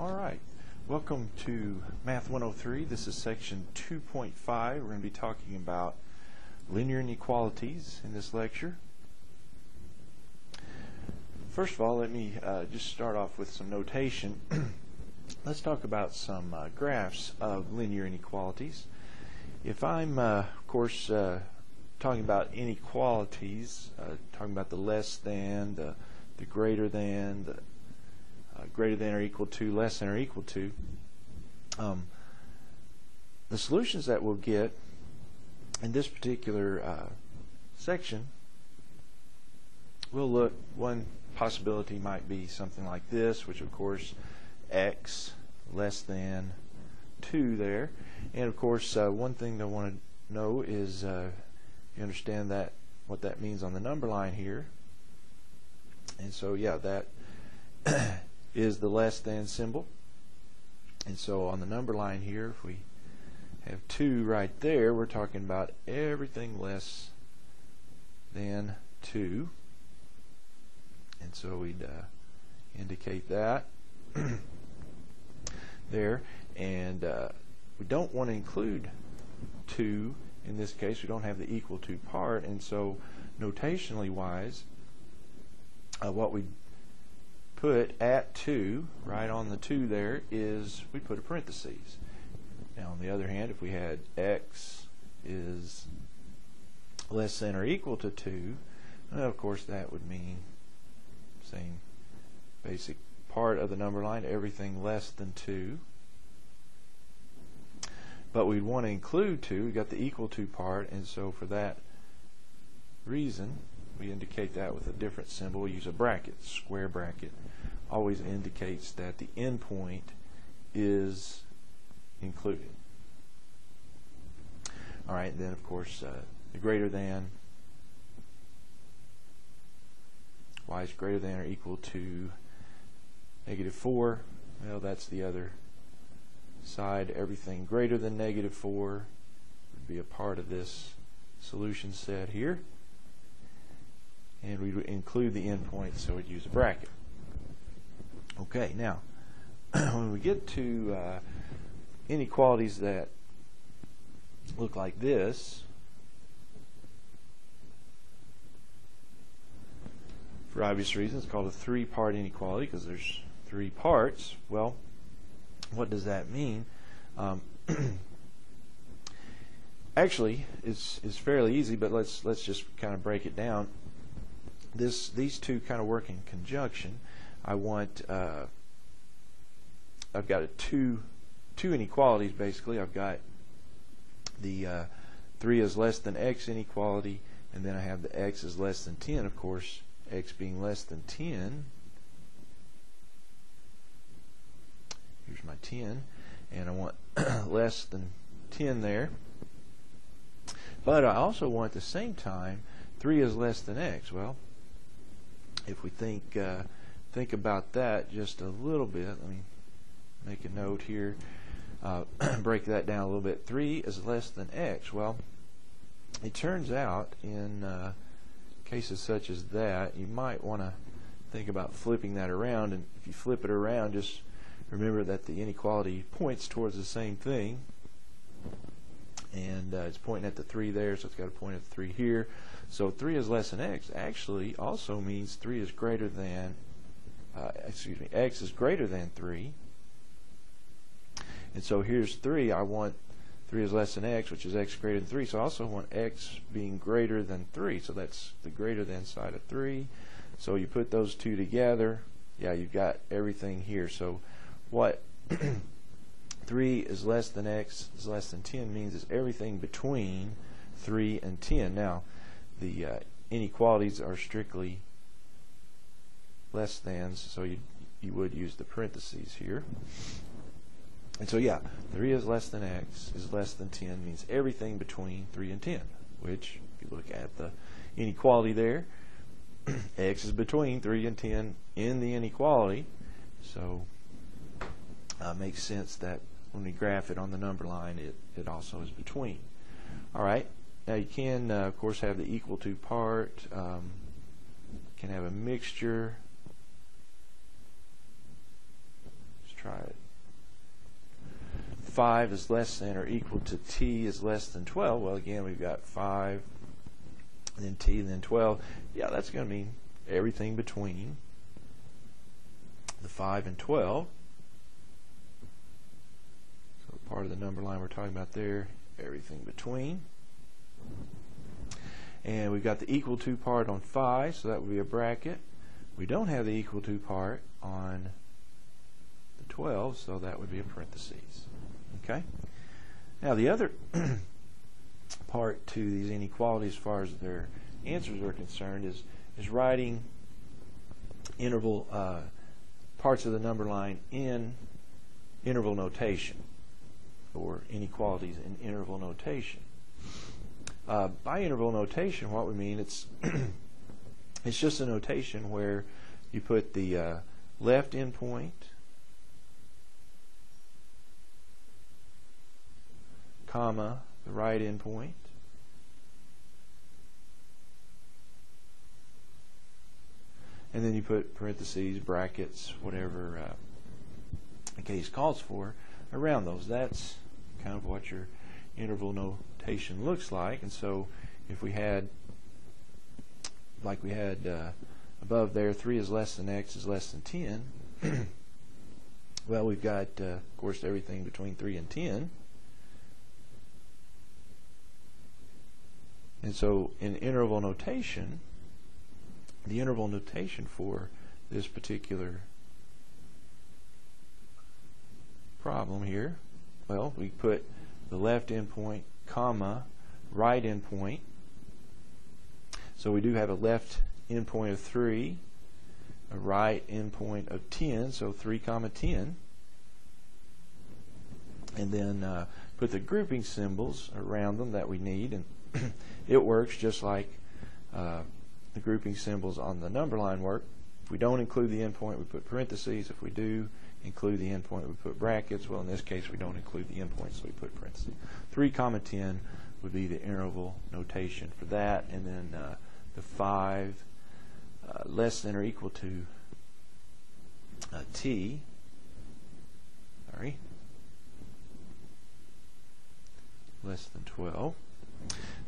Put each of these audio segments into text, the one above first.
All right. Welcome to Math 103. This is section 2.5. We're going to be talking about linear inequalities in this lecture. First of all, let me uh, just start off with some notation. Let's talk about some uh, graphs of linear inequalities. If I'm, uh, of course, uh, talking about inequalities, uh, talking about the less than, the, the greater than, the greater than or equal to, less than or equal to, um, the solutions that we'll get in this particular uh, section we'll look one possibility might be something like this which of course x less than 2 there. And of course uh, one thing that I want to know is uh, you understand that what that means on the number line here. And so yeah that is the less than symbol. And so on the number line here, if we have 2 right there, we're talking about everything less than 2. And so we'd uh, indicate that there. And uh, we don't want to include 2 in this case. We don't have the equal to part. And so notationally wise, uh, what we put at 2, right on the 2 there, is we put a parentheses. Now, on the other hand, if we had x is less than or equal to 2, well, of course that would mean same basic part of the number line, everything less than 2. But we'd want to include 2. We've got the equal to part, and so for that reason, we indicate that with a different symbol. We use a bracket, square bracket. Always indicates that the endpoint is included. All right, then of course uh, the greater than y is greater than or equal to negative 4. Well, that's the other side. Everything greater than negative 4 would be a part of this solution set here and we would include the endpoint, so we'd use a bracket. Okay, now, when we get to uh, inequalities that look like this, for obvious reasons, it's called a three-part inequality because there's three parts. Well, what does that mean? Um, actually, it's, it's fairly easy, but let's, let's just kind of break it down this these two kind of work in conjunction. I want uh, I've got a two two inequalities basically. I've got the uh, three is less than x inequality, and then I have the x is less than 10. Of course, x being less than 10. Here's my 10, and I want less than 10 there. But I also want at the same time 3 is less than x. Well, if we think uh, think about that just a little bit, let me make a note here. Uh, break that down a little bit. 3 is less than x. Well, it turns out in uh, cases such as that, you might want to think about flipping that around. And if you flip it around, just remember that the inequality points towards the same thing. And uh, it's pointing at the 3 there, so it's got to point at the 3 here. So 3 is less than x actually also means 3 is greater than, uh, excuse me, x is greater than 3. And so here's 3. I want 3 is less than x, which is x greater than 3. So I also want x being greater than 3. So that's the greater than side of 3. So you put those two together. Yeah, you've got everything here. So what 3 is less than x is less than 10 means it's everything between 3 and 10. Now, the uh, inequalities are strictly less than, so you you would use the parentheses here. And so yeah, 3 is less than x is less than 10 means everything between 3 and 10, which if you look at the inequality there, x is between 3 and 10 in the inequality, so uh, makes sense that when we graph it on the number line, it, it also is between. All right, now you can, uh, of course, have the equal to part. Um, can have a mixture. Let's try it. 5 is less than or equal to t is less than 12. Well, again, we've got 5, and then t, then 12. Yeah, that's going to mean everything between the 5 and 12. Part of the number line we're talking about there, everything between. And we've got the equal to part on 5, so that would be a bracket. We don't have the equal to part on the 12, so that would be a parentheses. Okay? Now the other part to these inequalities as far as their answers are concerned is, is writing interval uh, parts of the number line in interval notation or inequalities in interval notation. Uh, by interval notation, what we mean it's it's just a notation where you put the uh, left endpoint comma the right endpoint and then you put parentheses brackets whatever uh, the case calls for around those that's kind of what your interval notation looks like. And so if we had, like we had uh, above there, 3 is less than x is less than 10, well, we've got, uh, of course, everything between 3 and 10. And so in interval notation, the interval notation for this particular problem here, well, we put the left endpoint, comma, right endpoint. So we do have a left endpoint of 3, a right endpoint of 10, so 3 comma 10. And then uh, put the grouping symbols around them that we need. And it works just like uh, the grouping symbols on the number line work. If we don't include the endpoint, we put parentheses. If we do, include the endpoint, we put brackets. Well, in this case, we don't include the endpoint, so we put parentheses. 3 comma 10 would be the interval notation for that, and then uh, the 5 uh, less than or equal to uh, t. Sorry. Less than 12.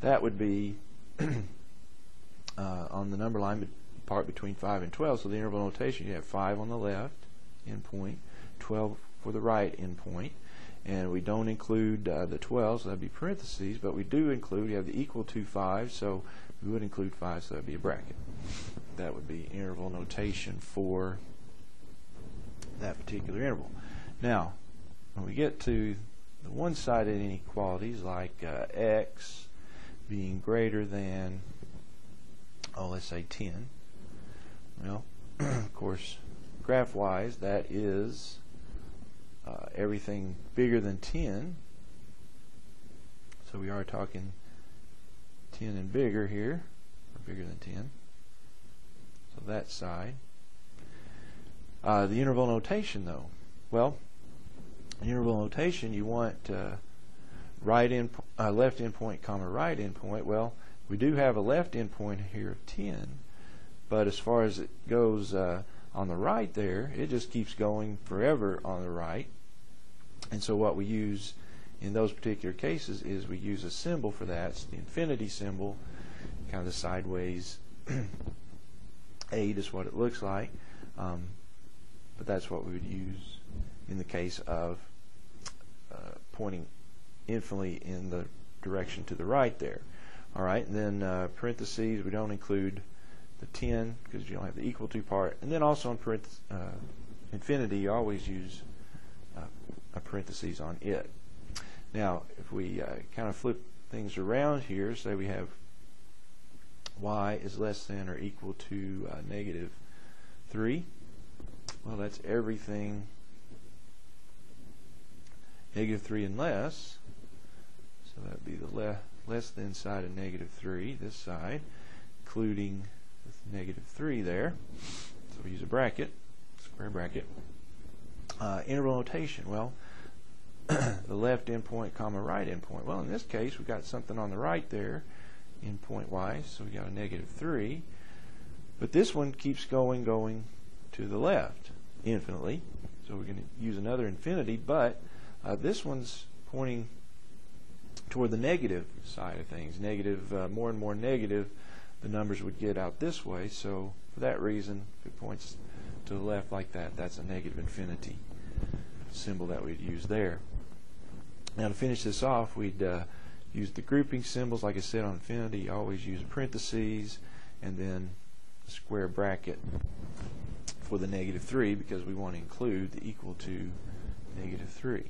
That would be uh, on the number line part between 5 and 12. So the interval notation, you have 5 on the left, endpoint, 12 for the right endpoint. And we don't include uh, the 12, so that'd be parentheses, but we do include, we have the equal to 5, so we would include 5, so that'd be a bracket. That would be interval notation for that particular interval. Now, when we get to the one-sided inequalities like uh, x being greater than, oh, let's say 10, well, of course, graph-wise, that is uh, everything bigger than 10. So we are talking 10 and bigger here, or bigger than 10. So that side. Uh, the interval notation, though. Well, interval notation, you want uh, right end, uh, left endpoint, comma right endpoint. Well, we do have a left endpoint here of 10, but as far as it goes uh, on the right there, it just keeps going forever on the right. And so what we use in those particular cases is we use a symbol for that. It's the infinity symbol, kind of the sideways 8 is what it looks like. Um, but that's what we would use in the case of uh, pointing infinitely in the direction to the right there. All right, and then uh, parentheses, we don't include the 10 because you don't have the equal to part. And then also in uh, infinity, you always use uh, a parentheses on it. Now, if we uh, kind of flip things around here, say we have y is less than or equal to uh, negative 3. Well, that's everything negative 3 and less. So that would be the le less than side of negative 3, this side, including negative 3 there. So we use a bracket, square bracket. Uh, interval notation, well, the left endpoint, comma, right endpoint. Well, in this case, we've got something on the right there, endpoint-wise, so we got a negative 3. But this one keeps going, going to the left infinitely. So we're going to use another infinity, but uh, this one's pointing toward the negative side of things. Negative, uh, more and more negative, the numbers would get out this way. So for that reason, if it points to the left like that, that's a negative infinity symbol that we'd use there. Now to finish this off, we'd uh, use the grouping symbols. Like I said on infinity, you always use parentheses and then a square bracket for the negative 3 because we want to include the equal to negative 3.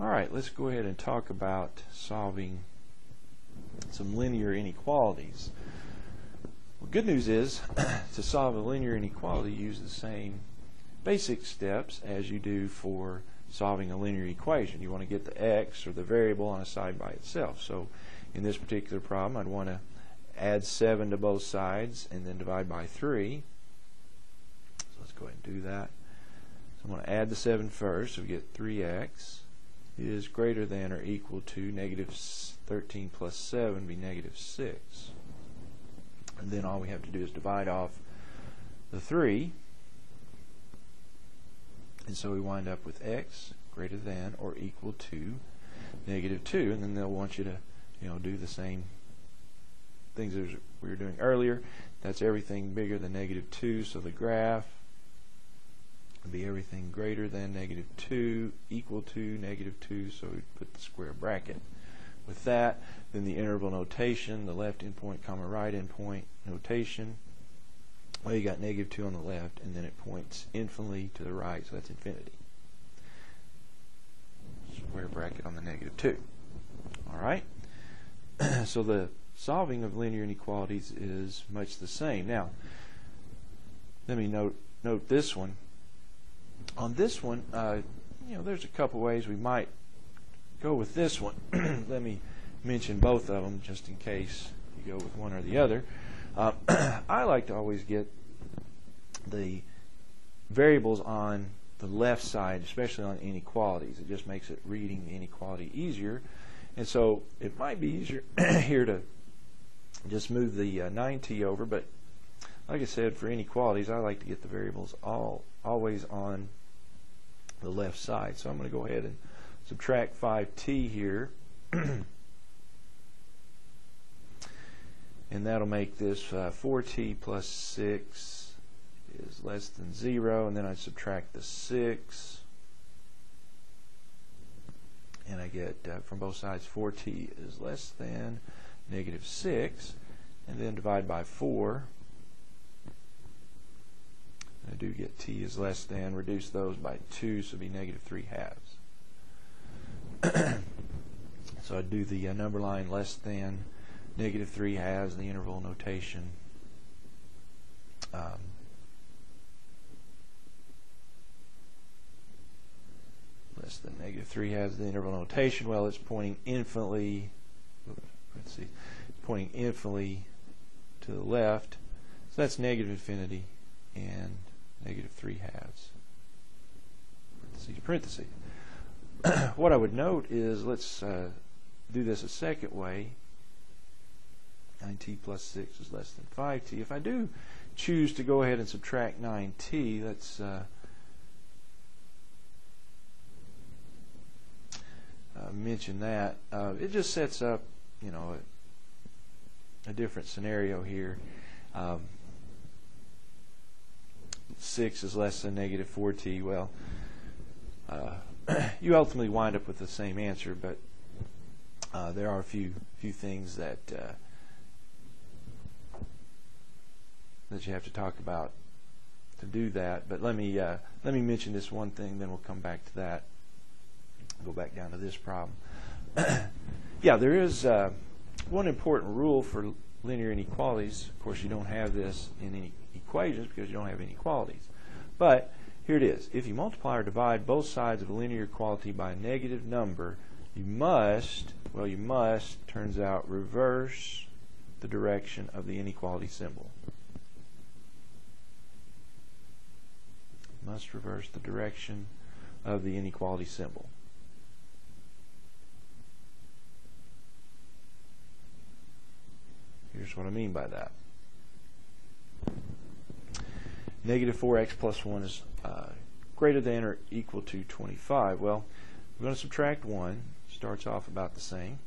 All right, let's go ahead and talk about solving some linear inequalities. Well, good news is to solve a linear inequality, use the same basic steps as you do for solving a linear equation. You want to get the x or the variable on a side by itself. So in this particular problem, I'd want to add 7 to both sides and then divide by 3. So let's go ahead and do that. So I'm going to add the 7 first, so we get 3x is greater than or equal to negative 13 plus 7 be negative 6. And then all we have to do is divide off the 3. And so we wind up with x greater than or equal to negative 2. And then they'll want you to you know, do the same things as we were doing earlier. That's everything bigger than negative 2. So the graph be everything greater than negative 2 equal to negative 2 so we put the square bracket. With that then the interval notation the left endpoint comma right endpoint notation. Well you got negative 2 on the left and then it points infinitely to the right so that's infinity. Square bracket on the negative 2 alright so the solving of linear inequalities is much the same. Now let me note note this one on this one, uh, you know, there's a couple ways we might go with this one. Let me mention both of them just in case you go with one or the other. Uh, I like to always get the variables on the left side, especially on inequalities. It just makes it reading the inequality easier. And so it might be easier here to just move the uh, 9t over, but like I said, for inequalities, I like to get the variables all always on the left side. So I'm going to go ahead and subtract 5t here. and that'll make this uh, 4t plus 6 is less than 0. And then I subtract the 6. And I get uh, from both sides 4t is less than negative 6. And then divide by 4. I do get t is less than, reduce those by 2, so be negative 3 halves. so I do the uh, number line less than negative 3 halves, the interval notation. Um, less than negative 3 halves, the interval notation. Well, it's pointing infinitely, let's see, pointing infinitely to the left. So that's negative infinity and negative 3 halves. Parentheses, parentheses. what I would note is, let's uh, do this a second way. 9t plus 6 is less than 5t. If I do choose to go ahead and subtract 9t, let's uh, uh, mention that. Uh, it just sets up, you know, a, a different scenario here. Um, 6 is less than negative 4t, well, uh, you ultimately wind up with the same answer, but uh, there are a few few things that uh, that you have to talk about to do that. But let me uh, let me mention this one thing, then we'll come back to that. Go back down to this problem. yeah, there is uh, one important rule for linear inequalities. Of course, you don't have this in any equations because you don't have inequalities. But here it is. If you multiply or divide both sides of a linear equality by a negative number, you must, well, you must, turns out, reverse the direction of the inequality symbol. Must reverse the direction of the inequality symbol. Here's what I mean by that. negative 4x plus 1 is uh, greater than or equal to 25. Well, we're going to subtract 1. Starts off about the same.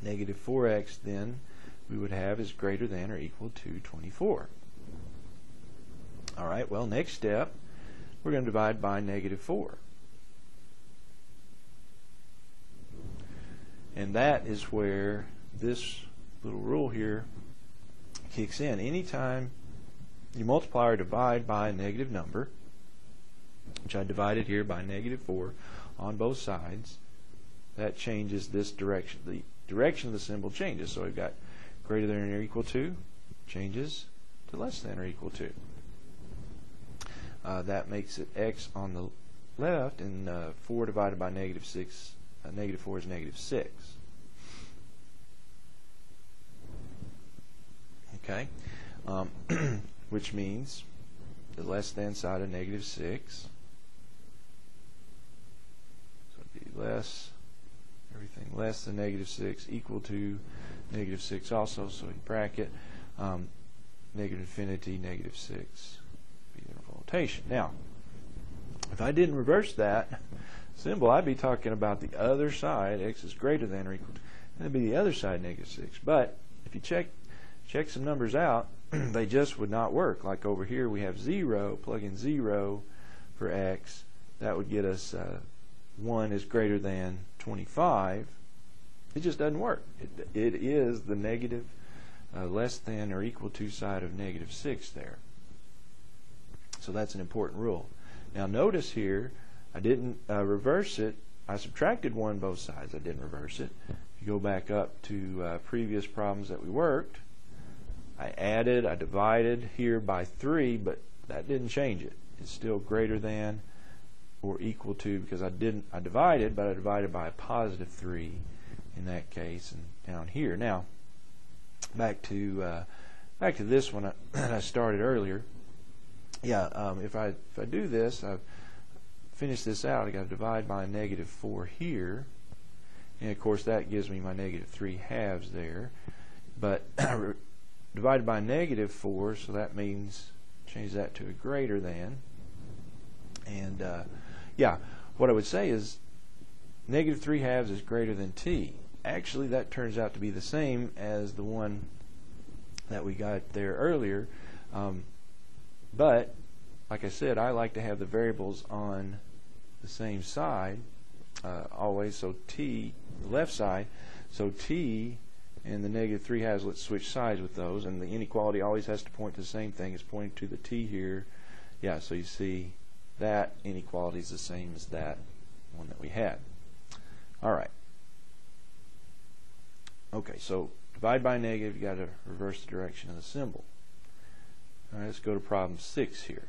Negative 4x then we would have is greater than or equal to 24. All right, well, next step, we're going to divide by negative 4. And that is where this little rule here kicks in. Anytime you multiply or divide by a negative number, which I divided here by negative 4 on both sides, that changes this direction. The direction of the symbol changes. So we've got greater than or equal to changes to less than or equal to. Uh, that makes it x on the left, and uh, 4 divided by negative 6, uh, negative 4 is negative 6. Okay, um, which means the less than side of negative 6. So it'd be less, everything less than negative 6 equal to negative 6 also, so we bracket um, negative infinity, negative 6 notation. Now, if I didn't reverse that symbol, I'd be talking about the other side, x is greater than or equal to, that'd be the other side, negative 6. But if you check check some numbers out, they just would not work. Like over here, we have 0, plug in 0 for x. That would get us uh, 1 is greater than 25. It just doesn't work. It, it is the negative, uh, less than or equal to side of negative 6 there. So that's an important rule. Now notice here, I didn't uh, reverse it. I subtracted 1 both sides. I didn't reverse it. If you go back up to uh, previous problems that we worked, I added, I divided here by 3, but that didn't change it. It's still greater than or equal to because I didn't I divided, but I divided by a positive 3 in that case and down here. Now, back to uh, back to this one that I started earlier yeah, um, if I if I do this, I've finished this out. I got to divide by a negative four here, and of course that gives me my negative three halves there. But divided by negative four, so that means change that to a greater than. And uh, yeah, what I would say is negative three halves is greater than t. Actually, that turns out to be the same as the one that we got there earlier. Um, but, like I said, I like to have the variables on the same side uh, always. So t, left side, so t and the negative 3 has, let's switch sides with those. And the inequality always has to point to the same thing. It's pointing to the t here. Yeah, so you see that inequality is the same as that one that we had. All right. Okay, so divide by negative, you got to reverse the direction of the symbol. All right, let's go to problem six here.